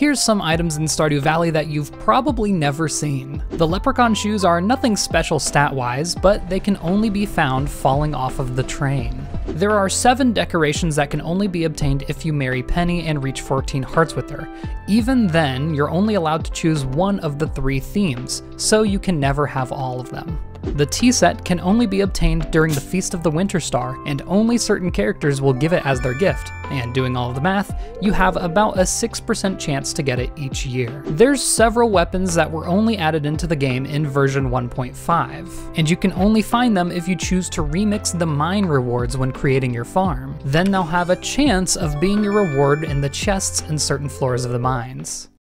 Here's some items in Stardew Valley that you've probably never seen. The Leprechaun shoes are nothing special stat-wise, but they can only be found falling off of the train. There are 7 decorations that can only be obtained if you marry Penny and reach 14 hearts with her. Even then, you're only allowed to choose one of the three themes, so you can never have all of them. The tea set can only be obtained during the Feast of the Winter Star, and only certain characters will give it as their gift. And doing all of the math, you have about a 6% chance to get it each year. There's several weapons that were only added into the game in version 1.5, and you can only find them if you choose to remix the mine rewards when creating your farm. Then they'll have a chance of being your reward in the chests in certain floors of the mines.